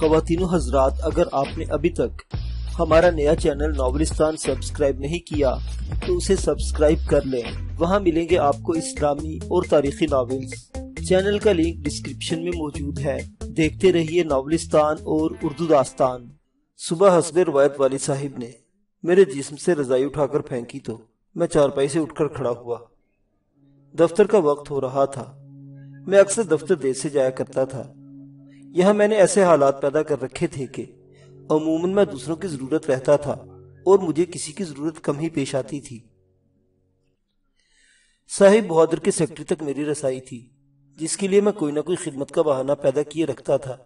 خواتین و حضرات، اگر آپ نے ابھی تک ہمارا نیا چینل ناولستان سبسکرائب نہیں کیا، تو اسے سبسکرائب کر لیں۔ وہاں ملیں گے آپ کو اسلامی اور تاریخی ناولز۔ چینل کا لنک ڈسکرپشن میں موجود ہے۔ دیکھتے رہیے ناولستان اور اردو داستان۔ صبح حسب روایت والی صاحب نے میرے جسم سے رضائی اٹھا کر پھینکی تو میں چارپائی سے اٹھ کر کھڑا ہوا۔ دفتر کا وقت ہو رہا تھا۔ میں اکثر دفتر دیر سے جایا کرتا تھا۔ یہاں میں نے ایسے حالات پیدا کر رکھے تھے کہ عموماً میں دوسروں کی ضرورت رہتا تھا اور مجھے کسی کی ضرورت کم ہی پیش آتی تھی۔ صاحب بہادر کے سیکٹری تک میری رسائی تھی، جس کے لیے میں کوئی نہ کوئی خدمت کا بہانہ پیدا کیے رکھتا تھا۔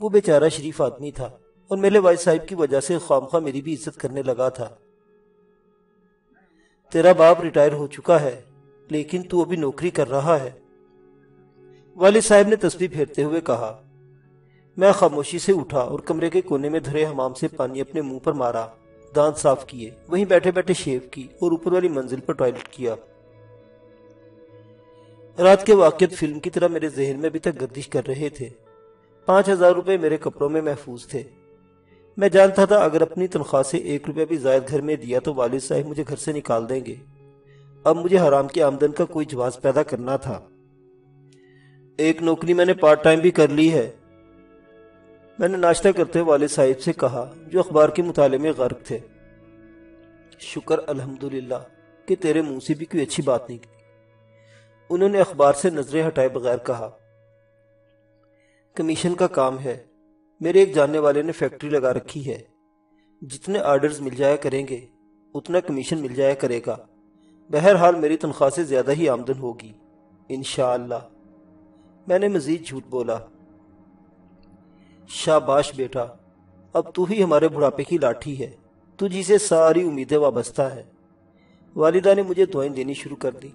وہ بیچارہ شریف آدمی تھا اور میرے والد صاحب کی وجہ سے خام خواہ میری بھی عزت کرنے لگا تھا۔ تیرا باپ ریٹائر ہو چکا ہے، لیکن تو ابھی نوکری کر رہا ہے۔ والد صاحب نے تصویر پھیرتے ہوئے کہا میں خاموشی سے اٹھا اور کمرے کے کونے میں دھرے حمام سے پانی اپنے منہ پر مارا، دانت صاف کیے، وہیں بیٹھے بیٹھے شیو کی اور اوپر والی منزل پر ٹوائلٹ کیا۔ رات کے واقعات فلم کی طرح میرے ذہن میں ابھی تک گردش کر رہے تھے۔ پانچ ہزار روپے میرے کپڑوں میں محفوظ تھے۔ میں جانتا تھا اگر اپنی تنخواہ سے ایک روپے بھی زائد گھر میں دیا تو والد صاحب مجھے گھر سے نکال دیں گے۔ اب مجھے حرام کی آمدن کا کوئی جواز پیدا کرنا تھا۔ ایک نوکری میں نے پارٹ ٹائم بھی کر لی ہے۔ میں نے ناشتہ کرتے والد صاحب سے کہا، جو اخبار کے مطالعے میں غرق تھے۔ شکر، الحمدللہ، کہ تیرے منہ سے بھی کوئی اچھی بات نہیں کی انہوں نے اخبار سے نظریں ہٹائے بغیر کہا، کمیشن کا کام ہے۔ میرے ایک جاننے والے نے فیکٹری لگا رکھی ہے۔ جتنے آرڈرز مل جایا کریں گے، اتنا کمیشن مل جایا کرے گا۔ بہرحال میری تنخواہ سے زیادہ ہی آمدن ہوگی، انشاءاللہ۔ میں نے مزید جھوٹ بولا۔ شاباش بیٹا، اب تو ہی ہمارے بڑھاپے کی لاٹھی ہے، تجھی سے ساری امیدیں وابستہ ہے والدہ نے مجھے دعائیں دینی شروع کر دی۔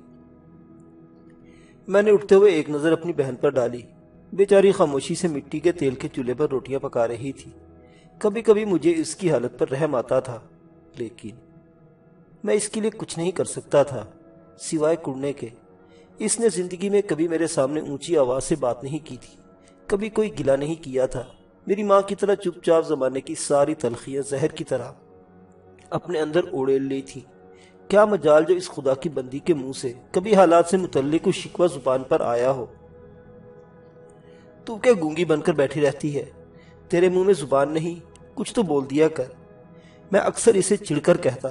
میں نے اٹھتے ہوئے ایک نظر اپنی بہن پر ڈالی۔ بیچاری خاموشی سے مٹی کے تیل کے چولہے پر روٹیاں پکا رہی تھی۔ کبھی کبھی مجھے اس کی حالت پر رحم آتا تھا، لیکن میں اس کے لیے کچھ نہیں کر سکتا تھا، سوائے کڑنے کے۔ اس نے زندگی میں کبھی میرے سامنے اونچی آواز سے بات نہیں کی تھی، کبھی کوئی گلا نہیں کیا تھا۔ میری ماں کی طرح چپ چاپ زمانے کی ساری تلخیاں زہر کی طرح اپنے اندر اوڑیل لی تھی۔ کیا مجال جو اس خدا کی بندی کے منہ سے کبھی حالات سے متعلق شکوہ زبان پر آیا ہو؟ تو کیا گونگی بن کر بیٹھی رہتی ہے؟ تیرے منہ میں زبان نہیں، کچھ تو بول دیا کر۔ میں اکثر اسے چڑ کر کہتا۔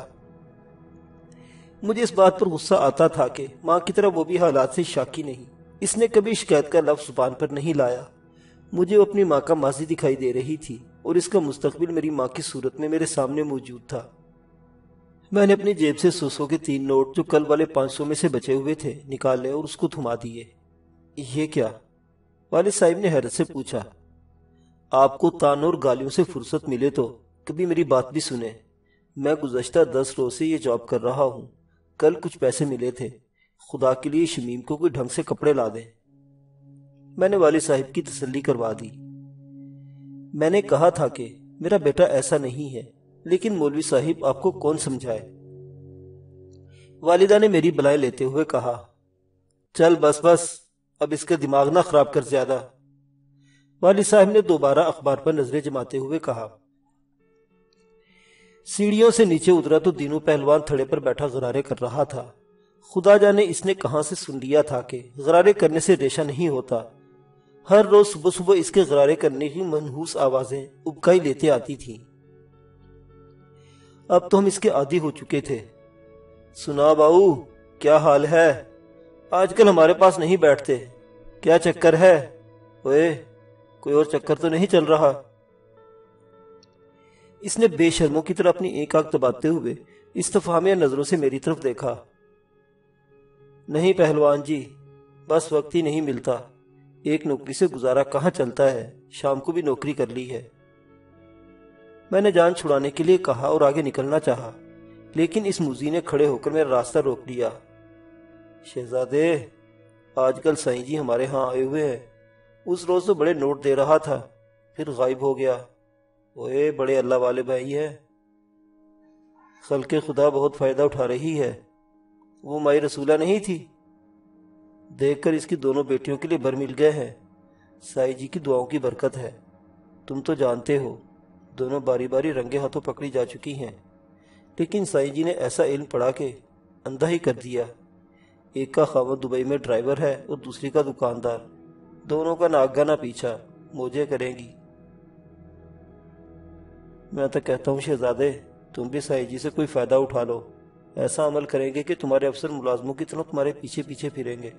مجھے اس بات پر غصہ آتا تھا کہ ماں کی طرح وہ بھی حالات سے شاکی نہیں۔ اس نے کبھی شکایت کا لفظ زبان پر نہیں لایا۔ مجھے اپنی ماں کا ماضی دکھائی دے رہی تھی اور اس کا مستقبل میری ماں کی صورت میں میرے سامنے موجود تھا۔ میں نے اپنی جیب سے سو سو کے تین نوٹ جو کل والے پانچ سو میں سے بچے ہوئے تھے نکالے اور اس کو تھما دیے۔ یہ کیا؟ والد صاحب نے حیرت سے پوچھا۔ آپ کو تان اور گالیوں سے فرصت ملے تو کبھی میری بات بھی سنے میں گزشتہ دس روز سے یہ جاب کر رہا ہوں۔ کل کچھ پیسے ملے تھے۔ خدا کے لیے شمیم کو کوئی ڈھنگ سے کپڑے لا دیں۔ میں نے والد صاحب کی تسلی کروا دی۔ میں نے کہا تھا کہ میرا بیٹا ایسا نہیں ہے، لیکن مولوی صاحب آپ کو کون سمجھائے؟ والدہ نے میری بلائے لیتے ہوئے کہا، چل بس بس، اب اس کے دماغ نہ خراب کر زیادہ۔ والد صاحب نے دوبارہ اخبار پر نظریں جماتے ہوئے کہا، سیڑھیوں سے نیچے اترا تو دینوں پہلوان تھڑے پر بیٹھا غرارے کر رہا تھا۔ خدا جانے اس نے کہاں سے سن لیا تھا کہ غرارے کرنے سے ریشہ نہیں ہوتا۔ ہر روز صبح صبح اس کے غرارے کرنے کی منحوس آوازیں ابکائی لیتے آتی تھیں۔ اب تو ہم اس کے عادی ہو چکے تھے۔ سنا باؤ، کیا حال ہے؟ آج کل ہمارے پاس نہیں بیٹھتے۔ کیا چکر ہے؟ اوے کوئی اور چکر تو نہیں چل رہا۔ اس نے بے شرموں کی طرح اپنی ایک آگ دباتے ہوئے استفامیہ نظروں سے میری طرف دیکھا۔ نہیں پہلوان جی بس وقت ہی نہیں ملتا۔ ایک نوکری سے گزارا کہاں چلتا ہے؟ شام کو بھی نوکری کر لی ہے۔ میں نے جان چھڑانے کے لیے کہا اور آگے نکلنا چاہا، لیکن اس موزی نے کھڑے ہو کر میرا راستہ روک دیا شہزادے، آج کل سائیں جی ہمارے ہاں آئے ہوئے ہیں۔ اس روز تو بڑے نوٹ دے رہا تھا، پھر غائب ہو گیا۔ اوے بڑے اللہ والے بھائی ہے خلق خدا بہت فائدہ اٹھا رہی ہے۔ وہ مائی رسولہ نہیں تھی؟ دیکھ کر اس کی دونوں بیٹیوں کے لیے بر مل گئے ہیں سائی جی کی دعاؤں کی برکت ہے۔ تم تو جانتے ہو، دونوں باری باری رنگے ہاتھوں پکڑی جا چکی ہیں۔ لیکن سائی جی نے ایسا علم پڑھا کہ اندھا ہی کر دیا۔ ایک کا خامد دبئی میں ڈرائیور ہے اور دوسری کا دکاندار۔ دونوں کا ناگا نہ پیچھا موجے کریں گی۔ میں تو کہتا ہوں، شہزادے، تم بھی سائی جی سے کوئی فائدہ اٹھا لو۔ ایسا عمل کریں گے کہ تمہارے افسر ملازموں کی طرح تمہارے پیچھے پیچھے پھریں گے۔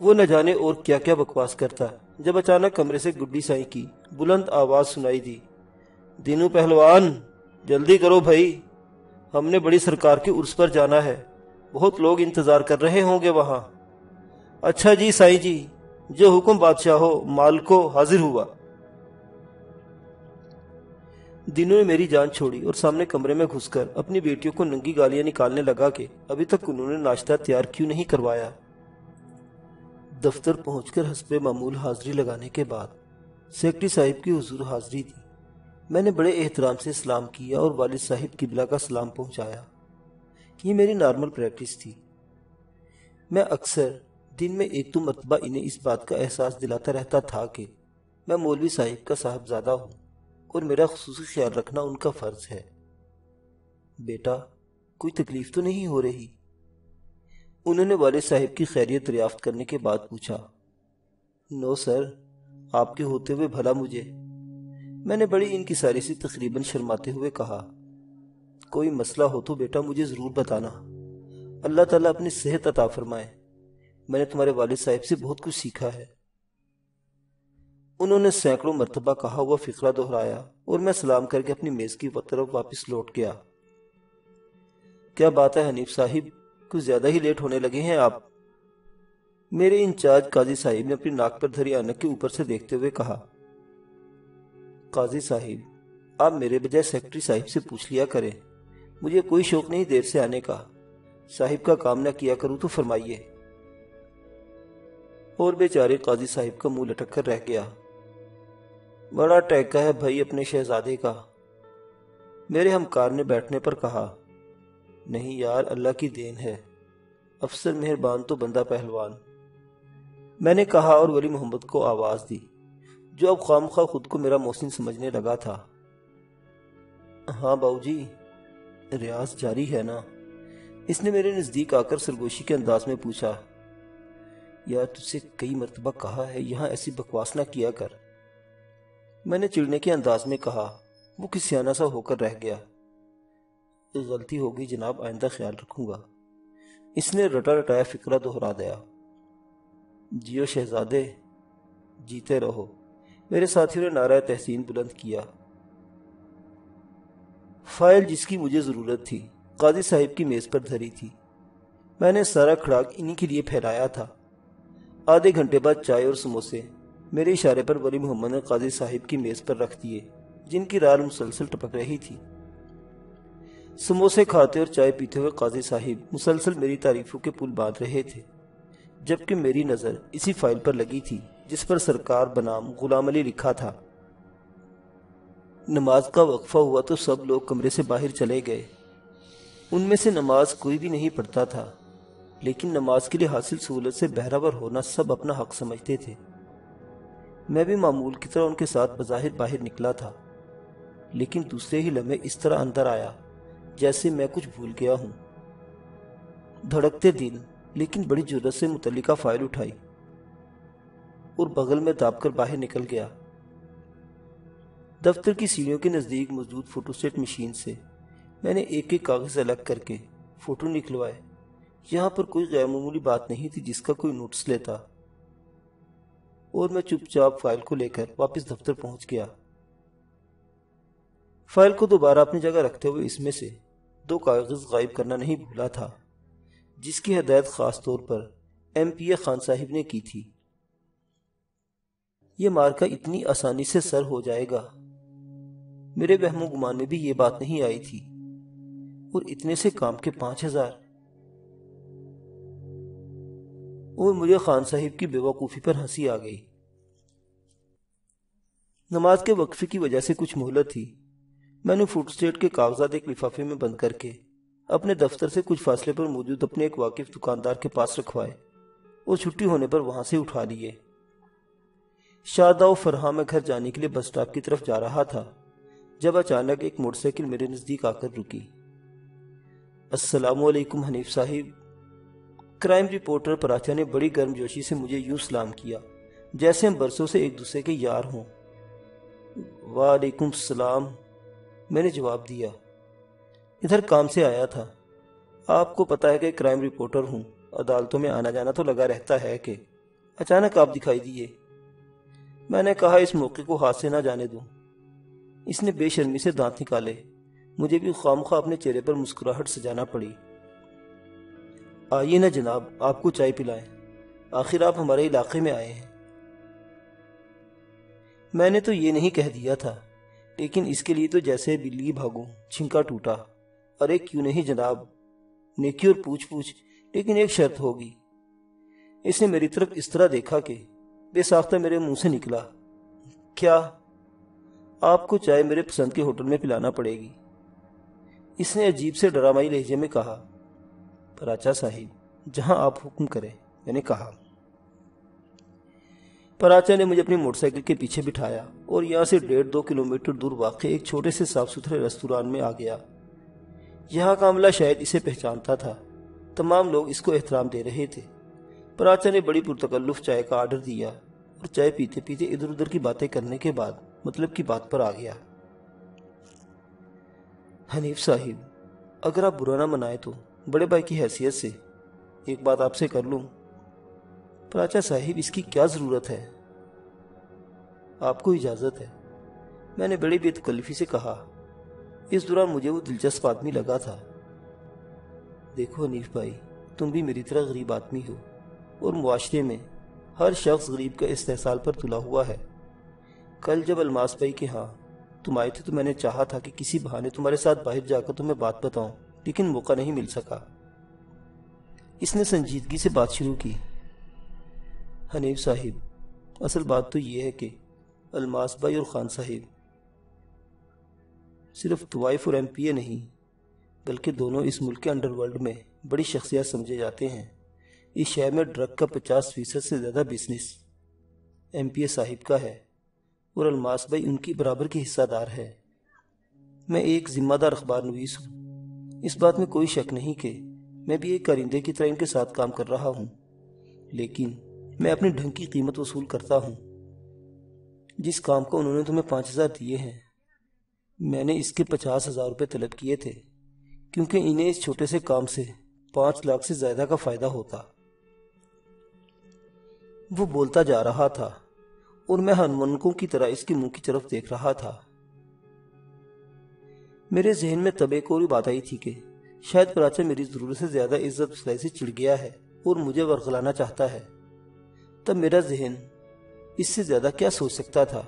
وہ نہ جانے اور کیا کیا بکواس کرتا۔ جب اچانک کمرے سے گڈی سائی کی، بلند آواز سنائی دی۔ دینو پہلوان، جلدی کرو بھائی۔ ہم نے بڑی سرکار کی عرص پر جانا ہے۔ بہت لوگ انتظار کر رہے ہوں گے وہاں۔ اچھا جی سائی جی جو حکم بادشاہ ہو، مال کو حاضر ہوا۔ دنوں نے میری جان چھوڑی اور سامنے کمرے میں گھس کر اپنی بیٹیوں کو ننگی گالیاں نکالنے لگا کہ ابھی تک انہوں نے ناشتہ تیار کیوں نہیں کروایا۔ دفتر پہنچ کر حسب معمول حاضری لگانے کے بعد سیکٹری صاحب کی حضور حاضری تھی۔ میں نے بڑے احترام سے سلام کیا اور والد صاحب قبلہ کا سلام پہنچایا۔ یہ میری نارمل پریکٹس تھی۔ میں اکثر دن میں ایک دو مرتبہ انہیں اس بات کا احساس دلاتا رہتا تھا کہ میں مولوی صاحب کا صاحب زیادہ ہوں اور میرا خصوصی خیال رکھنا ان کا فرض ہے۔ بیٹا، کوئی تکلیف تو نہیں ہو رہی؟ انہوں نے والد صاحب کی خیریت دریافت کرنے کے بعد پوچھا، نو سر، آپ کے ہوتے ہوئے بھلا مجھے؟ میں نے بڑی ان کی ساری سی تقریباً شرماتے ہوئے کہا، کوئی مسئلہ ہو تو بیٹا مجھے ضرور بتانا۔ اللہ تعالیٰ اپنی صحت عطا فرمائے۔ میں نے تمہارے والد صاحب سے بہت کچھ سیکھا ہے۔ انہوں نے سینکڑوں مرتبہ کہا ہوا فکرہ دہرایا اور میں سلام کر کے اپنی میز کی طرف واپس لوٹ گیا۔ کیا بات ہے حنیف صاحب؟ کچھ زیادہ ہی لیٹ ہونے لگے ہیں آپ۔ میرے انچارج قاضی صاحب نے اپنی ناک پر دھری آنک کے اوپر سے دیکھتے ہوئے کہا، قاضی صاحب، آپ میرے بجائے سیکٹری صاحب سے پوچھ لیا کریں۔ مجھے کوئی شوق نہیں دیر سے آنے کا۔ صاحب کا کام نہ کیا کروں تو فرمائیے۔ اور بیچارے قاضی صاحب کا منہ لٹک کر رہ گیا۔ بڑا ٹیکا ہے بھائی اپنے شہزادے کا۔ میرے ہمکار نے بیٹھنے پر کہا نہیں یار، اللہ کی دین ہے۔ افسر مہربان تو بندہ پہلوان۔ میں نے کہا اور ولی محمد کو آواز دی، جو اب خام خواہ خود کو میرا محسن سمجھنے لگا تھا۔ ہاں باؤ جی ریاض جاری ہے نا؟ اس نے میرے نزدیک آ کر سرگوشی کے انداز میں پوچھا، یار تجھ سے کئی مرتبہ کہا ہے، یہاں ایسی بکواس نہ کیا کر۔ میں نے چڑنے کے انداز میں کہا، وہ کس سیانہ سا ہو کر رہ گیا۔ غلطی ہوگی جناب، آئندہ خیال رکھوں گا۔ اس نے رٹا رٹایا فکرہ دہرا دیا۔ جیو شہزادے، جیتے رہو۔ میرے ساتھیوں نے نعرہ تحسین بلند کیا۔ فائل جس کی مجھے ضرورت تھی، قاضی صاحب کی میز پر دھری تھی۔ میں نے سارا کھڑاک انہی کے لیے پھیلایا تھا۔ آدھے گھنٹے بعد چائے اور سموسے میرے اشارے پر ولی محمد نے قاضی صاحب کی میز پر رکھ دیے، جن کی رال مسلسل ٹپک رہی تھی۔ سموسے کھاتے اور چائے پیتے ہوئے قاضی صاحب مسلسل میری تعریفوں کے پل باندھ رہے تھے، جبکہ میری نظر اسی فائل پر لگی تھی جس پر سرکار بنام غلام علی لکھا تھا۔ نماز کا وقفہ ہوا تو سب لوگ کمرے سے باہر چلے گئے۔ ان میں سے نماز کوئی بھی نہیں پڑھتا تھا، لیکن نماز کے لیے حاصل سہولت سے بہراور ہونا سب اپنا حق سمجھتے تھے۔ میں بھی معمول کی طرح ان کے ساتھ بظاہر باہر نکلا تھا، لیکن دوسرے ہی لمحے اس طرح اندر آیا۔ جیسے میں کچھ بھول گیا ہوں۔ دھڑکتے دل، لیکن بڑی جرت سے متعلقہ فائل اٹھائی۔ اور بغل میں داب کر باہر نکل گیا۔ دفتر کی سیڑھیوں کے نزدیک موجود فوٹو سیٹ مشین سے میں نے ایک ایک کاغذ الگ کر کے فوٹو نکلوائے۔ یہاں پر کوئی غیر معمولی بات نہیں تھی جس کا کوئی نوٹس لیتا۔ اور میں چپ چاپ فائل کو لے کر واپس دفتر پہنچ گیا۔ فائل کو دوبارہ اپنی جگہ رکھتے ہوئے اس میں سے دو کاغذ غائب کرنا نہیں بھولا تھا، جس کی ہدایت خاص طور پر ایم پی اے خان صاحب نے کی تھی۔ یہ مارکا اتنی آسانی سے سر ہو جائے گا۔ میرے وہم و گمان میں بھی یہ بات نہیں آئی تھی۔ اور اتنے سے کام کے پانچ ہزار۔ اور مجھے خان صاحب کی بے وقوفی پر ہنسی آ گئی۔ نماز کے وقفے کی وجہ سے کچھ مہلت تھی۔ میں نے فوڈ اسٹیٹ کے کاغذات ایک لفافے میں بند کر کے اپنے دفتر سے کچھ فاصلے پر موجود اپنے ایک واقف دکاندار کے پاس رکھوائے اور چھٹی ہونے پر وہاں سے اٹھا لیے۔ شادہ و فرحاں میں گھر جانے کے لیے بس سٹاپ کی طرف جا رہا تھا، جب اچانک ایک موٹر سائیکل میرے نزدیک آ کر رکی۔ السلام علیکم حنیف صاحب۔ کرائم رپورٹر پراچا نے بڑی گرم جوشی سے مجھے یوں سلام کیا، جیسے ہم برسوں سے ایک دوسرے کے یار ہوں۔ وعلیکم السلام۔ میں نے جواب دیا۔ ادھر کام سے آیا تھا۔ آپ کو پتا ہے کہ کرائم رپورٹر ہوں۔ عدالتوں میں آنا جانا تو لگا رہتا ہے کہ اچانک آپ دکھائی دیے۔ میں نے کہا، اس موقع کو ہاتھ سے نہ جانے دوں اس نے بے شرمی سے دانت نکالے۔ مجھے بھی خام خواہ اپنے چہرے پر مسکراہٹ سجانا پڑی۔ آئیے نا جناب، آپ کو چائے پلائیں۔ آخر آپ ہمارے علاقے میں آئے ہیں۔ میں نے تو یہ نہیں کہہ دیا تھا۔ لیکن اس کے لیے تو جیسے بلی بھاگوں، چھنکا ٹوٹا ارے کیوں نہیں جناب؟ نیکی اور پوچھ پوچھ، لیکن ایک شرط ہوگی۔ اس نے میری طرف اس طرح دیکھا کہ بے ساختہ میرے منہ سے نکلا۔ کیا آپ کو چائے میرے پسند کے ہوٹل میں پلانا پڑے گی؟ اس نے عجیب سے ڈرامائی لہجے میں کہا، پراچا صاحب، جہاں آپ حکم کریں، میں نے کہا۔ پراچا نے مجھے اپنی موٹر سائیکل کے پیچھے بٹھایا۔ اور یہاں سے ڈیڑھ دو کلومیٹر دور واقع ایک چھوٹے سے صاف ستھرے ریستوران میں آ گیا۔ یہاں کا عملہ شاید اسے پہچانتا تھا۔ تمام لوگ اس کو احترام دے رہے تھے۔ پراچا نے بڑی پرتکلف چائے کا آرڈر دیا اور چائے پیتے پیتے ادھر ادھر کی باتیں کرنے کے بعد مطلب کی بات پر آ گیا۔ حنیف صاحب، اگر آپ برا نہ منائے تو بڑے بھائی کی حیثیت سے ایک بات آپ سے کر لوں۔ پراچا صاحب، اس کی کیا ضرورت ہے؟ آپ کو اجازت ہے۔ میں نے بڑی بے تکلفی سے کہا، اس دوران مجھے وہ دلچسپ آدمی لگا تھا۔ دیکھو حنیف بھائی، تم بھی میری طرح غریب آدمی ہو اور معاشرے میں ہر شخص غریب کا استحصال پر تلا ہوا ہے۔ کل جب الماس بھائی کے ہاں تم آئے تھے تو میں نے چاہا تھا کہ کسی بہانے تمہارے ساتھ باہر جا کر تمہیں بات بتاؤں، لیکن موقع نہیں مل سکا۔ اس نے سنجیدگی سے بات شروع کی۔ حنیف صاحب، اصل بات تو یہ ہے کہ الماس بھائی اور خان صاحب۔ صرف طوائف اور ایم پی اے نہیں، بلکہ دونوں اس ملک کے انڈر ورلڈ میں بڑی شخصیت سمجھے جاتے ہیں۔ اس شہر میں ڈرگ کا پچاس فیصد سے زیادہ بزنس ایم پی اے صاحب کا ہے اور الماس بھائی ان کی برابر کی حصہ دار ہے۔ میں ایک ذمہ دار اخبار نویس ہوں۔ اس بات میں کوئی شک نہیں کہ میں بھی ایک کرندے کی طرح ان کے ساتھ کام کر رہا ہوں، لیکن میں اپنی ڈھنگ کی قیمت وصول کرتا ہوں۔ جس کام کو انہوں نے تمہیں پانچ ہزار دیے ہیں، میں نے اس کے پچاس ہزار روپے طلب کیے تھے، کیونکہ انہیں اس چھوٹے سے کام سے پانچ لاکھ سے زیادہ کا فائدہ ہوتا۔ وہ بولتا جا رہا تھا، اور میں ہنمنکوں کی طرح اس کے منہ کی طرف دیکھ رہا تھا۔ میرے ذہن میں تب ایک اور بات آئی تھی کہ شاید پراچا میری ضرورت سے زیادہ عزت سے چڑ گیا ہے اور مجھے ورغلانا چاہتا ہے۔ تب میرا ذہن اس سے زیادہ کیا سوچ سکتا تھا؟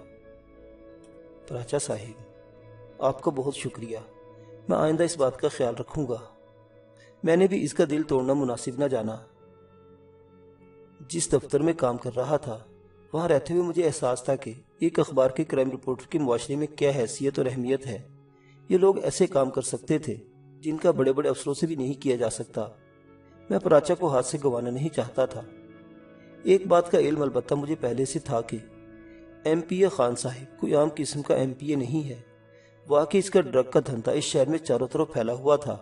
پراچا صاحب، آپ کا بہت شکریہ۔ میں آئندہ اس بات کا خیال رکھوں گا۔ میں نے بھی اس کا دل توڑنا مناسب نہ جانا۔ جس دفتر میں کام کر رہا تھا، وہاں رہتے ہوئے مجھے احساس تھا کہ ایک اخبار کے کرائم رپورٹر کے معاشرے میں کیا حیثیت اور اہمیت ہے۔ یہ لوگ ایسے کام کر سکتے تھے جن کا بڑے بڑے افسروں سے بھی نہیں کیا جا سکتا۔ میں پراچا کو ہاتھ سے گوانا نہیں چاہتا تھا۔ ایک بات کا علم البتہ مجھے پہلے سے تھا کہ ایم پی اے خان صاحب کوئی عام قسم کا ایم پی اے نہیں ہے۔ واقعی اس کا ڈرگ کا دھندا اس شہر میں چاروں طرف پھیلا ہوا تھا۔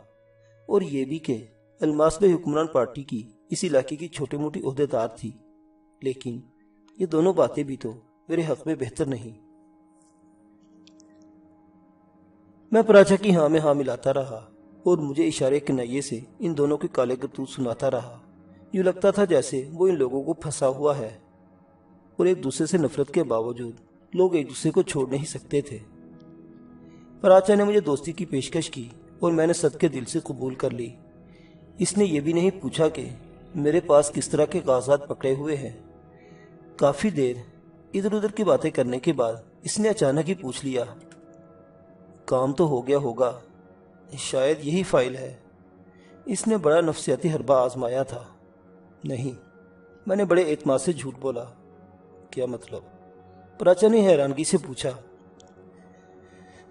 اور یہ بھی کہ الماس میں حکمران پارٹی کی اس علاقے کی چھوٹی موٹی عہدے دار تھی۔ لیکن یہ دونوں باتیں بھی تو میرے حق میں بہتر نہیں۔ میں پراچا کی ہاں میں ہاں ملاتا رہا اور مجھے اشارے کنائیے سے ان دونوں کے کالے کرتوت سناتا رہا۔ یوں لگتا تھا جیسے وہ ان لوگوں کو پھنسا ہوا ہے۔ اور ایک دوسرے سے نفرت کے باوجود لوگ ایک دوسرے کو چھوڑ نہیں سکتے تھے۔ پراچا نے مجھے دوستی کی پیشکش کی اور میں نے صد کے دل سے قبول کر لی۔ اس نے یہ بھی نہیں پوچھا کہ میرے پاس کس طرح کے کاغذات پکڑے ہوئے ہیں۔ کافی دیر ادھر ادھر کی باتیں کرنے کے بعد اس نے اچانک ہی پوچھ لیا۔ کام تو ہو گیا ہوگا، شاید یہی فائل ہے۔ اس نے بڑا نفسیاتی حربہ آزمایا تھا۔ نہیں۔ میں نے بڑے اعتماد سے جھوٹ بولا۔ کیا مطلب؟ پراچا نے حیرانگی سے پوچھا۔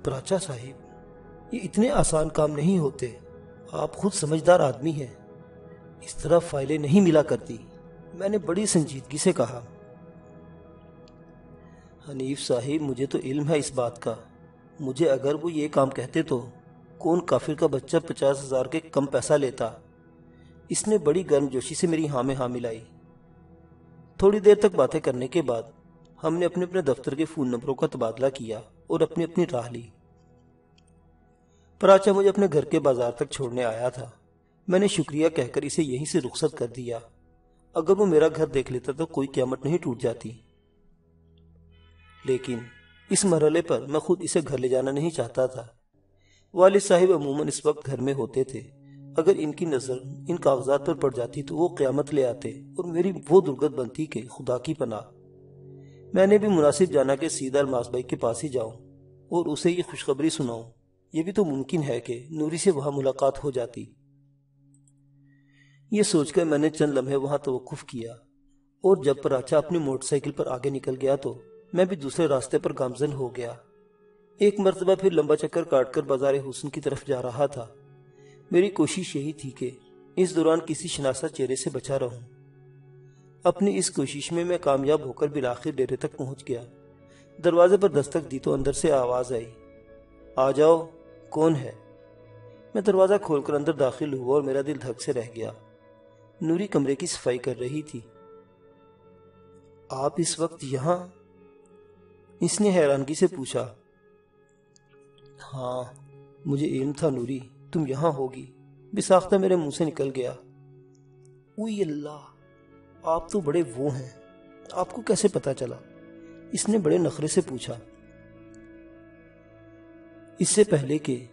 پراچا صاحب، یہ اتنے آسان کام نہیں ہوتے۔ آپ خود سمجھدار آدمی ہیں۔ اس طرح فائلیں نہیں ملا کرتی۔ میں نے بڑی سنجیدگی سے کہا۔ حنیف صاحب، مجھے تو علم ہے اس بات کا۔ مجھے اگر وہ یہ کام کہتے تو کون کافر کا بچہ پچاس ہزار کے کم پیسہ لیتا۔ اس نے بڑی گرم جوشی سے میری ہاں میں ہاں ملائی۔ تھوڑی دیر تک باتیں کرنے کے بعد ہم نے اپنے اپنے دفتر کے فون نمبروں کا تبادلہ کیا اور اپنی اپنی راہ لی۔ پراچا مجھے اپنے گھر کے بازار تک چھوڑنے آیا تھا۔ میں نے شکریہ کہہ کر اسے یہیں سے رخصت کر دیا۔ اگر وہ میرا گھر دیکھ لیتا تو کوئی قیامت نہیں ٹوٹ جاتی۔ لیکن اس مرحلے پر میں خود اسے گھر لے جانا نہیں چاہتا تھا۔ والد صاحب عموماً اس وقت گھر میں ہوتے تھے۔ اگر ان کی نظر ان کاغذات پر پڑ جاتی تو وہ قیامت لے آتے اور میری وہ درگت بنتی کہ خدا کی پناہ۔ میں نے بھی مناسب جانا کہ سیدھا الماس بھائی کے پاس ہی جاؤں اور اسے یہ خوشخبری سناؤں۔ یہ بھی تو ممکن ہے کہ نوری سے وہاں ملاقات ہو جاتی۔ یہ سوچ کر میں نے چند لمحے وہاں توقف کیا اور جب پراچا اپنی موٹر سائیکل پر آگے نکل گیا تو میں بھی دوسرے راستے پر گامزن ہو گیا۔ ایک مرتبہ پھر لمبا چکر کاٹ کر بازار حسن کی طرف جا رہا تھا۔ میری کوشش یہی تھی کہ اس دوران کسی شناسا چہرے سے بچا رہوں۔ اپنی اس کوشش میں میں کامیاب ہو کر بلاخر ڈیرے تک پہنچ گیا۔ دروازے پر دستک دی تو اندر سے آواز آئی۔ آ جاؤ، کون ہے؟ میں دروازہ کھول کر اندر داخل ہوا اور میرا دل دھک سے رہ گیا۔ نوری کمرے کی صفائی کر رہی تھی۔ آپ اس وقت یہاں؟ اس نے حیرانگی سے پوچھا۔ ہاں مجھے علم تھا نوری۔ تم یہاں ہوگی۔ بساختہ میرے منہ سے نکل گیا۔ اوئی اللہ، آپ تو بڑے وہ ہیں۔ آپ کو کیسے پتا چلا؟ اس نے بڑے نخرے سے پوچھا۔ اس سے پہلے کہ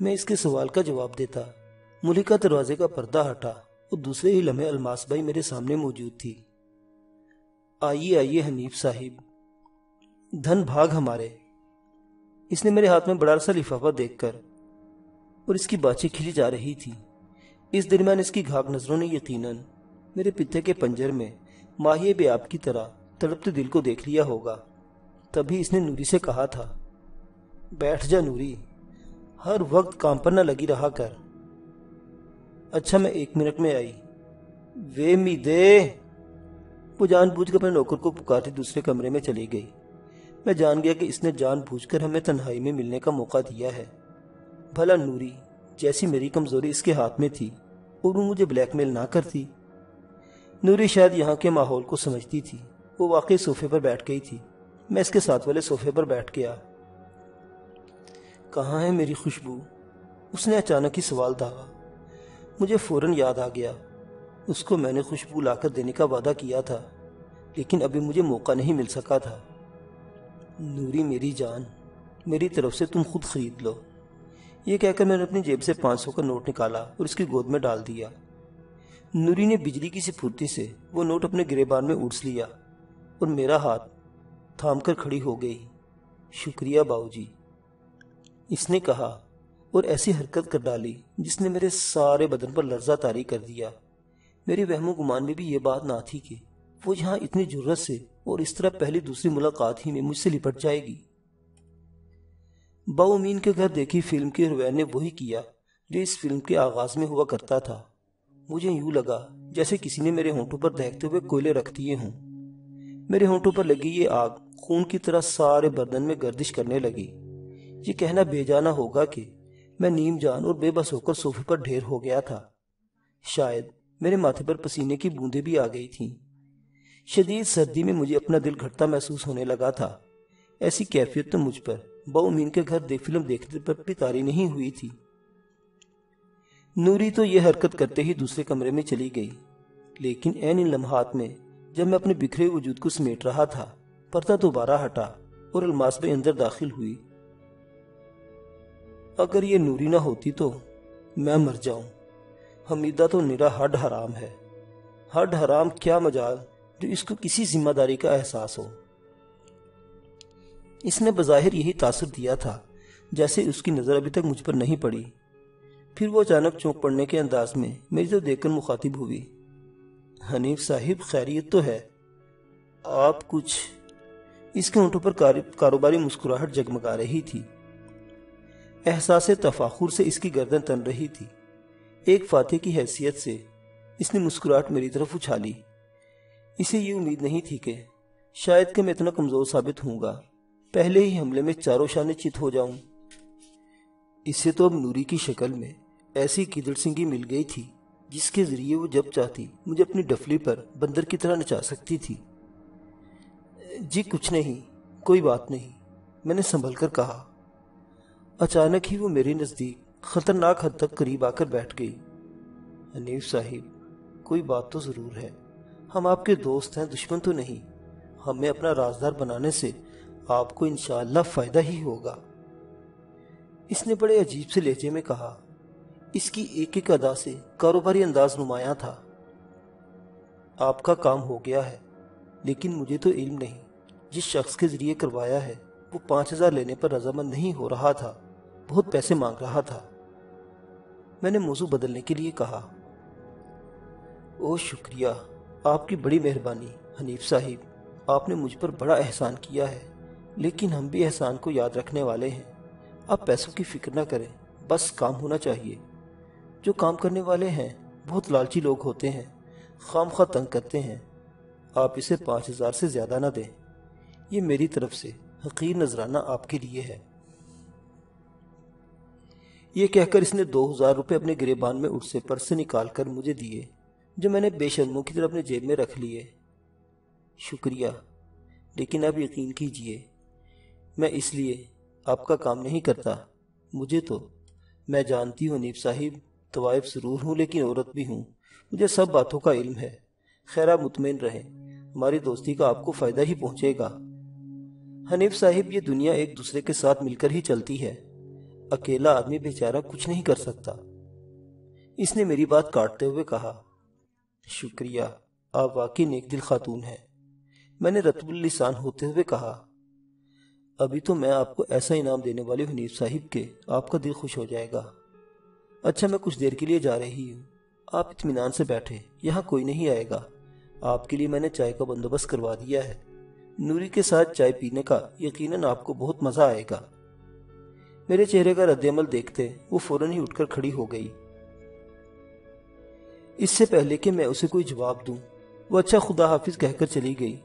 میں اس کے سوال کا جواب دیتا ملکہ دروازے کا پردہ ہٹا اور دوسرے ہی لمحے الماس بھائی میرے سامنے موجود تھی۔ آئیے آئیے حنیف صاحب۔ دھن بھاگ ہمارے۔ اس نے میرے ہاتھ میں بڑا سا لفافہ دیکھ کر اور اس کی باتیں کھلی جا رہی تھی اس درمیان اس کی گھاگ نظروں نے یقیناً میرے پتے کے پنجر میں ماہی بے آپ کی طرح تڑپتے دل کو دیکھ لیا ہوگا۔ تبھی اس نے نوری سے کہا تھا، بیٹھ جا نوری، ہر وقت کام پر نہ لگی رہا کر۔ اچھا میں ایک منٹ میں آئی۔ وے می دے وہ جان بوجھ کر اپنے نوکر کو پکارتی دوسرے کمرے میں چلی گئی۔ میں جان گیا کہ اس نے جان بوجھ کر ہمیں تنہائی میں ملنے کا موقع دیا ہے۔ بھلا نوری جیسی میری کمزوری اس کے ہاتھ میں تھی اور وہ مجھے بلیک میل نہ کرتی۔ نوری شاید یہاں کے ماحول کو سمجھتی تھی۔ وہ واقعی صوفے پر بیٹھ گئی تھی۔ میں اس کے ساتھ والے صوفے پر بیٹھ گیا۔ کہاں ہے میری خوشبو؟ اس نے اچانک ہی سوال داغا مجھے فوراً یاد آ گیا۔ اس کو میں نے خوشبو لا کر دینے کا وعدہ کیا تھا، لیکن ابھی مجھے موقع نہیں مل سکا تھا۔ نوری میری جان، میری طرف سے تم خود خرید لو۔ یہ کہہ کر میں نے اپنی جیب سے پانچ سو کا نوٹ نکالا اور اس کی گود میں ڈال دیا۔ نوری نے بجلی کی سفورتی سے وہ نوٹ اپنے گریبان میں اڑس لیا اور میرا ہاتھ تھام کر کھڑی ہو گئی۔ شکریہ باؤ جی اس نے کہا اور ایسی حرکت کر ڈالی جس نے میرے سارے بدن پر لرزہ تاری کر دیا۔ میرے وہم و گمان میں بھی یہ بات نہ تھی کہ وہ یہاں اتنی جرت سے اور اس طرح پہلی دوسری ملاقات ہی میں مجھ سے لپٹ جائے گی۔ باؤ امین کے گھر دیکھی فلم کے روین نے وہی کیا جو اس فلم کے آغاز میں ہوا کرتا تھا۔ مجھے یوں لگا جیسے کسی نے میرے ہونٹوں پر دہتے ہوئے کوئلے رکھ دیے ہوں۔ میرے ہونٹوں پر لگی یہ آگ خون کی طرح سارے بردن میں گردش کرنے لگی۔ یہ کہنا بے جانا ہوگا کہ میں نیم جان اور بے بس ہو کر صوفے پر ڈھیر ہو گیا تھا۔ شاید میرے ماتھے پر پسینے کی بوندیں بھی آ گئی تھیں۔ شدید سردی میں مجھے اپنا دل گھٹتا محسوس ہونے لگا تھا۔ ایسی کیفیت تو مجھ پر باؤ کے گھر دیکھ فلم دیکھنے پر بھی تاری نہیں ہوئی تھی۔ نوری تو یہ حرکت کرتے ہی دوسرے کمرے میں چلی گئی۔ لیکن این ان لمحات میں جب میں اپنے بکھرے وجود کو سمیٹ رہا تھا، پردہ دوبارہ ہٹا اور الماس میں اندر داخل ہوئی۔ اگر یہ نوری نہ ہوتی تو میں مر جاؤں۔ حمیدہ تو نرا ہڈ حرام ہے۔ ہڈ حرام کیا مجال جو اس کو کسی ذمہ داری کا احساس ہو؟ اس نے بظاہر یہی تاثر دیا تھا، جیسے اس کی نظر ابھی تک مجھ پر نہیں پڑی۔ پھر وہ اچانک چونک پڑنے کے انداز میں میری تو دیکھ کر مخاطب ہوئی۔ حنیف صاحب، خیریت تو ہے۔ آپ کچھ اس کے اونٹوں پر کاروباری مسکراہٹ جگمگا رہی تھی۔ احساس تفاخر سے اس کی گردن تن رہی تھی۔ ایک فاتح کی حیثیت سے اس نے مسکراہٹ میری طرف اچھالی۔ اسے یہ امید نہیں تھی کہ شاید کہ میں اتنا کمزور ثابت ہوں گا۔ پہلے ہی حملے میں چاروں شانے چت ہو جاؤں۔ اسے تو اب نوری کی شکل میں ایسی کدڑ سنگی مل گئی تھی، جس کے ذریعے وہ جب چاہتی، مجھے اپنی ڈفلی پر بندر کی طرح نچا سکتی تھی۔ جی کچھ نہیں، کوئی بات نہیں، میں نے سنبھل کر کہا۔ اچانک ہی وہ میری نزدیک خطرناک حد تک قریب آ کر بیٹھ گئی۔ حنیف صاحب، کوئی بات تو ضرور ہے۔ ہم آپ کے دوست ہیں، دشمن تو نہیں۔ ہمیں اپنا رازدار بنانے سے آپ کو انشاءاللہ فائدہ ہی ہوگا۔ اس نے بڑے عجیب سے لہجے میں کہا، اس کی ایک ایک ادا سے کاروباری انداز نمایاں تھا۔ آپ کا کام ہو گیا ہے، لیکن مجھے تو علم نہیں۔ جس شخص کے ذریعے کروایا ہے، وہ پانچ ہزار لینے پر رضامند نہیں ہو رہا تھا، بہت پیسے مانگ رہا تھا۔ میں نے موضوع بدلنے کے لیے کہا او شکریہ، آپ کی بڑی مہربانی، حنیف صاحب، آپ نے مجھ پر بڑا احسان کیا ہے۔ لیکن ہم بھی احسان کو یاد رکھنے والے ہیں۔ آپ پیسوں کی فکر نہ کریں۔ بس کام ہونا چاہیے۔ جو کام کرنے والے ہیں، بہت لالچی لوگ ہوتے ہیں۔ خام خواہ تنگ کرتے ہیں۔ آپ اسے پانچ ہزار سے زیادہ نہ دیں۔ یہ میری طرف سے حقیر نذرانہ آپ کے لیے ہے۔ یہ کہہ کر اس نے دو ہزار روپے اپنے گریبان میں اٹھ سے پرس سے نکال کر مجھے دیے، جو میں نے بے شرموں کی طرح اپنے جیب میں رکھ لیے۔ شکریہ، لیکن اب یقین کیجیے میں اس لیے آپ کا کام نہیں کرتا۔ مجھے تو، میں جانتی ہوں نیب صاحب، طوائف ضرور ہوں لیکن عورت بھی ہوں۔ مجھے سب باتوں کا علم ہے۔ خیرہ مطمئن رہے ہماری دوستی کا آپ کو فائدہ ہی پہنچے گا۔ ہاں، حنیف صاحب، یہ دنیا ایک دوسرے کے ساتھ مل کر ہی چلتی ہے۔ اکیلا آدمی بیچارہ کچھ نہیں کر سکتا۔ اس نے میری بات کاٹتے ہوئے کہا، شکریہ، آپ واقعی نیک دل خاتون ہیں۔ میں نے رتب اللسان ہوتے ہوئے کہا ابھی تو میں آپ کو ایسا انعام دینے والی حنیف صاحب کے آپ کا دل خوش ہو جائے گا۔ اچھا میں کچھ دیر کے لیے جا رہی ہوں۔ آپ اطمینان سے بیٹھے یہاں کوئی نہیں آئے گا۔ آپ کے لیے میں نے چائے کا بندوبست کروا دیا ہے۔ نوری کے ساتھ چائے پینے کا یقیناً آپ کو بہت مزہ آئے گا۔ میرے چہرے کا رد عمل دیکھتے وہ فوراً ہی اٹھ کر کھڑی ہو گئی۔ اس سے پہلے کہ میں اسے کوئی جواب دوں، وہ اچھا خدا حافظ کہہ کر چلی گئی۔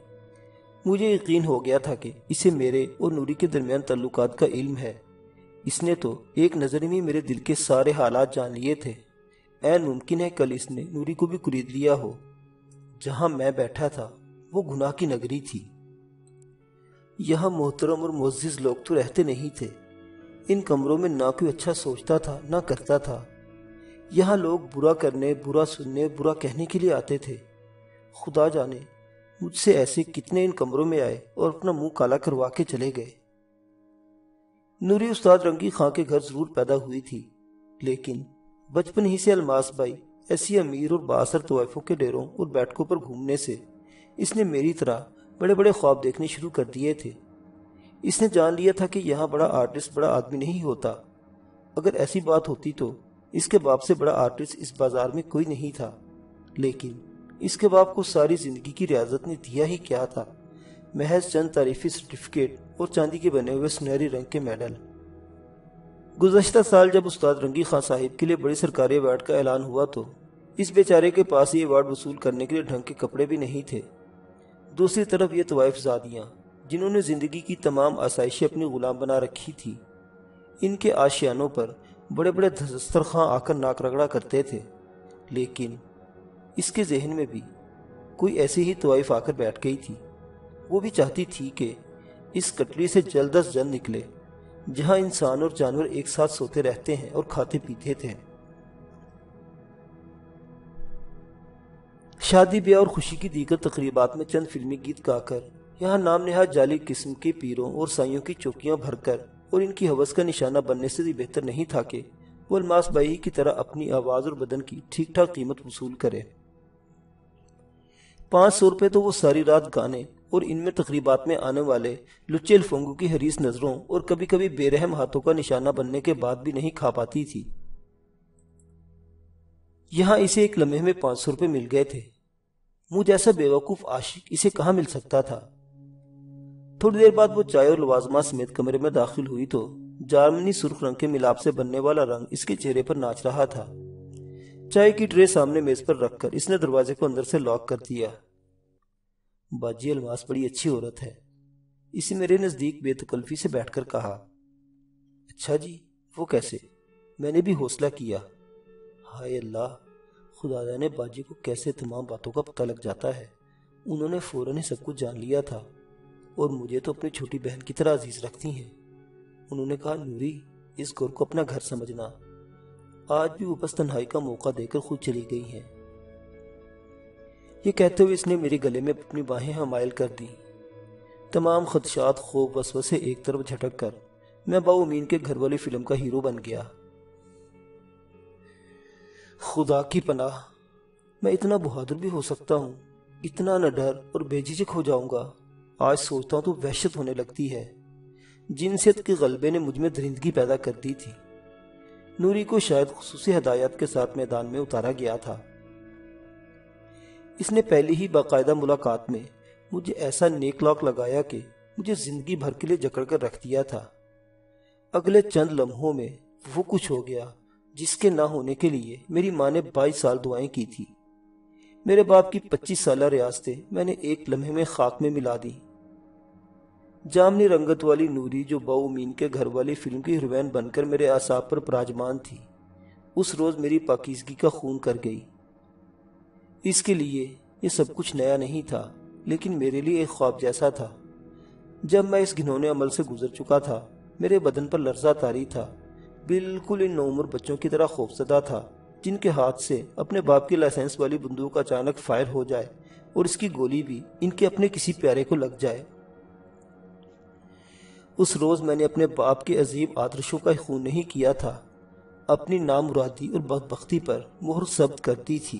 مجھے یقین ہو گیا تھا کہ اسے میرے اور نوری کے درمیان تعلقات کا علم ہے۔ اس نے تو ایک نظر میں میرے دل کے سارے حالات جان لیے تھے۔ این ممکن ہے کل اس نے نوری کو بھی قرید لیا ہو۔ جہاں میں بیٹھا تھا، وہ گناہ کی نگری تھی۔ یہاں محترم اور معزز لوگ تو رہتے نہیں تھے۔ ان کمروں میں نہ کوئی اچھا سوچتا تھا، نہ کرتا تھا۔ یہاں لوگ برا کرنے، برا سننے، برا کہنے کے لیے آتے تھے۔ خدا جانے مجھ سے ایسے کتنے ان کمروں میں آئے اور اپنا منہ کالا کروا کے چلے گئے۔ نوری استاد رنگی خاں کے گھر ضرور پیدا ہوئی تھی، لیکن بچپن ہی سے الماس بائی ایسی امیر اور باثر طوائفوں کے ڈیروں اور بیٹھکوں پر گھومنے سے اس نے میری طرح بڑے بڑے خواب دیکھنے شروع کر دیے تھے۔ اس نے جان لیا تھا کہ یہاں بڑا آرٹسٹ، بڑا آدمی نہیں ہوتا۔ اگر ایسی بات ہوتی تو اس کے باپ سے بڑا آرٹسٹ اس بازار میں کوئی نہیں تھا، لیکن اس کے باپ کو ساری زندگی کی ریاضت نے دیا ہی کیا تھا۔ محض چند تعریفی سرٹیفکیٹ اور چاندی کے بنے ہوئے سنہری رنگ کے میڈل گزشتہ سال جب استاد رنگی خان صاحب کے لیے بڑی سرکاری ایوارڈ کا اعلان ہوا تو اس بیچارے کے پاس یہ ایوارڈ وصول کرنے کے لیے ڈھنگ کے کپڑے بھی نہیں تھے۔ دوسری طرف یہ طوائف زادیاں، جنہوں نے زندگی کی تمام آسائشیں اپنی غلام بنا رکھی تھی۔ ان کے آشیانوں پر بڑے بڑے دسترخواں آ کر ناک رگڑا کرتے تھے۔ لیکن اس کے ذہن میں بھی کوئی ایسی ہی طوائف آ کر بیٹھ گئی تھی۔ وہ بھی چاہتی تھی کہ اس کٹری سے جلد از جلد نکلے، جہاں انسان اور جانور ایک ساتھ سوتے رہتے ہیں اور کھاتے پیتے تھے۔ شادی، بیاہ اور خوشی کی دیگر تقریبات میں چند فلمی گیت گا کر یہاں نام نہاد جعلی قسم کے پیروں اور سائیوں کی چوکیاں بھر کر اور ان کی حوث کا نشانہ بننے سے بھی بہتر نہیں تھا کہ وہ الماس بائی کی طرح اپنی آواز اور بدن کی ٹھیک ٹھاک قیمت وصول کرے۔ پانچ سو روپے تو وہ ساری رات گانے اور ان میں تقریبات میں آنے والے لچے الفنگو کی حریص نظروں اور کبھی کبھی بے رحم ہاتھوں کا نشانہ بننے کے بعد بھی نہیں کھا پاتی تھی۔ یہاں اسے ایک لمحے میں پانچ سو روپے مل گئے تھے۔ مجھ جیسا بے وقوف عاشق اسے کہاں مل سکتا تھا؟ تھوڑی دیر بعد وہ چائے اور لوازمہ سمیت کمرے میں داخل ہوئی تو جارمنی سرخ رنگ کے ملاب سے بننے والا رنگ اس کے چہرے پر ناچ رہا تھا۔ چائے کی ٹرے سامنے میز پر رکھ کر اس نے دروازے کو اندر سے لاک کر دیا۔ باجی الماس بڑی اچھی عورت ہے۔ اسے میرے نزدیک بے تکلفی سے بیٹھ کر کہا اچھا جی وہ کیسے؟ میں نے بھی حوصلہ کیا۔ ہائے اللہ خدا نے باجی کو کیسے تمام باتوں کا پتہ لگ جاتا ہے؟ انہوں نے فوراً ہی سب کچھ جان لیا تھا۔ اور مجھے تو اپنی چھوٹی بہن کی طرح عزیز رکھتی ہیں۔ انہوں نے کہا، نوری، اس گور کو اپنا گھر سمجھنا۔ آج بھی وہ بس تنہائی کا موقع دے کر خود چلی گئی ہیں۔ یہ کہتے ہوئے اس نے میرے گلے میں اپنی باہیں حمائل کر دی تمام خدشات خوب وسوسے ایک طرف جھٹک کر میں باؤ امین کے گھر والی فلم کا ہیرو بن گیا۔ خدا کی پناہ، میں اتنا بہادر بھی ہو سکتا ہوں، اتنا نہ ڈر اور بے جھجک ہو جاؤں گا۔ آج سوچتا ہوں تو وحشت ہونے لگتی ہے۔ جنسیت کے غلبے نے مجھ میں درندگی پیدا کر دی تھی۔ نوری کو شاید خصوصی ہدایت کے ساتھ میدان میں اتارا گیا تھا۔ اس نے پہلی ہی باقاعدہ ملاقات میں مجھے ایسا نیک لاک لگایا کہ مجھے زندگی بھر کے لیے جکڑ کر رکھ دیا تھا۔ اگلے چند لمحوں میں وہ کچھ ہو گیا جس کے نہ ہونے کے لیے میری ماں نے بائیس سال دعائیں کی تھی۔ میرے باپ کی پچیس سالہ ریاستیں میں نے ایک لمحے میں خاک میں ملا دی جامنی رنگت والی نوری جو باؤ مین کے گھر والی فلم کی ہیروین بن کر میرے آساب پر پراجمان تھی، اس روز میری پاکیزگی کا خون کر گئی۔ اس کے لیے یہ سب کچھ نیا نہیں تھا، لیکن میرے لیے ایک خواب جیسا تھا۔ جب میں اس گھنونے عمل سے گزر چکا تھا، میرے بدن پر لرزہ تاری تھا۔ بالکل ان نومر بچوں کی طرح خوفزدہ تھا، جن کے ہاتھ سے اپنے باپ کی لائسنس والی بندوق اچانک فائر ہو جائے اور اس کی گولی بھی ان کے اپنے کسی پیارے کو لگ جائے۔ اس روز میں نے اپنے باپ کے عظیم آدرشوں کا خون نہیں کیا تھا۔ اپنی نامرادی اور بدبختی پر مہر ثبت کرتی تھی۔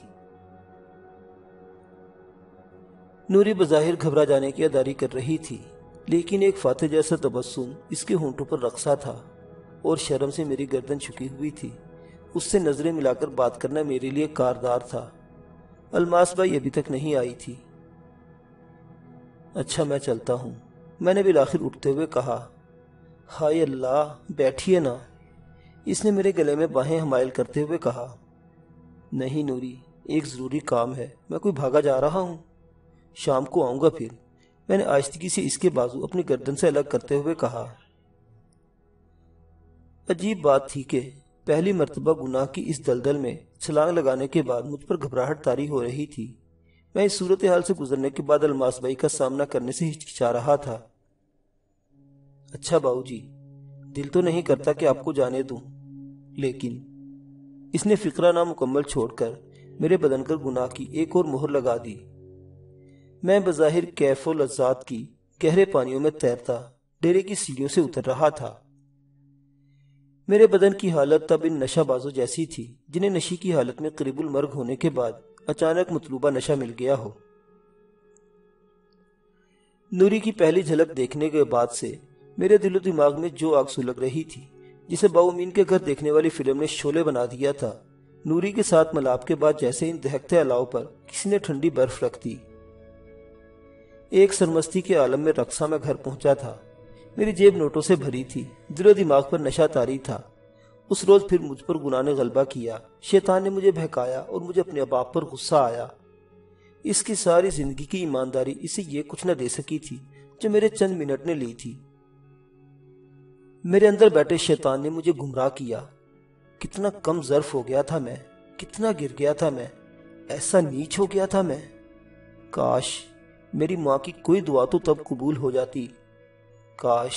نوری بظاہر گھبرا جانے کی اداری کر رہی تھی، لیکن ایک فاتح جیسا تبسم اس کے ہونٹوں پر رقصہ تھا اور شرم سے میری گردن چھکی ہوئی تھی۔ اس سے نظریں ملا کر بات کرنا میرے لیے کاردار تھا۔ الماس بھائی ابھی تک نہیں آئی تھی۔ اچھا میں چلتا ہوں۔ میں نے بالآخر اٹھتے ہوئے کہا، ہائے اللہ، بیٹھیے نا۔ اس نے میرے گلے میں باہیں حمائل کرتے ہوئے کہا، نہیں نوری، ایک ضروری کام ہے، میں کوئی بھاگا جا رہا ہوں۔ شام کو آؤں گا پھر۔ میں نے آہستگی سے اس کے بازو اپنی گردن سے الگ کرتے ہوئے کہا، عجیب بات تھی کہ پہلی مرتبہ گناہ کی اس دلدل میں چھلانگ لگانے کے بعد مجھ پر گھبراہٹ تاری ہو رہی تھی۔ میں اس صورتحال سے گزرنے کے بعد الماس بھائی کا سامنا کرنے سے ہچکچا رہا تھا۔ اچھا باؤ جی دل تو نہیں کرتا کہ آپ کو جانے دوں، لیکن اس نے فکرہ نامکمل چھوڑ کر میرے بدن کر گناہ کی ایک اور مہر لگا دی۔ میں بظاہر کیف و لذات کی گہرے پانیوں میں تیرتا، ڈیرے کی سیڑھیوں سے اتر رہا تھا۔ میرے بدن کی حالت تب ان نشہ بازوں جیسی تھی، جنہیں نشی کی حالت میں قریب المرگ ہونے کے بعد اچانک مطلوبہ نشہ مل گیا ہو۔ نوری کی پہلی جھلک دیکھنے کے بعد سے میرے دل و دماغ میں جو آگ سلگ رہی تھی، جسے باؤمین کے گھر دیکھنے والی فلم نے شولے بنا دیا تھا، نوری کے ساتھ ملاب کے بعد جیسے ان دہکتے علاؤ پر کسی نے ٹھنڈی برف رکھ دی۔ ایک سرمستی کے عالم میں رقصہ میں گھر پہنچا تھا۔ میری جیب نوٹوں سے بھری تھی، دل و دماغ پر نشہ تاری تھا۔ اس روز پھر مجھ پر گناہ نے غلبہ کیا۔ شیطان نے مجھے بہکایا اور مجھے اپنے اباپ پر غصہ آیا۔ اس کی ساری زندگی کی ایمانداری اسے یہ کچھ نہ دے سکی تھی جو میرے چند منٹ نے لی تھی۔ میرے اندر بیٹھے شیطان نے مجھے گمراہ کیا۔ کتنا کم ظرف ہو گیا تھا میں، کتنا گر گیا تھا میں، ایسا نیچ ہو گیا تھا میں۔ کاش میری ماں کی کوئی دعا تو تب قبول ہو جاتی۔ کاش۔